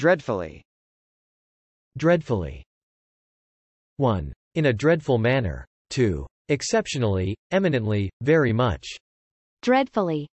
Dreadfully. Dreadfully. 1. In a dreadful manner. 2. Exceptionally, eminently, very much. Dreadfully.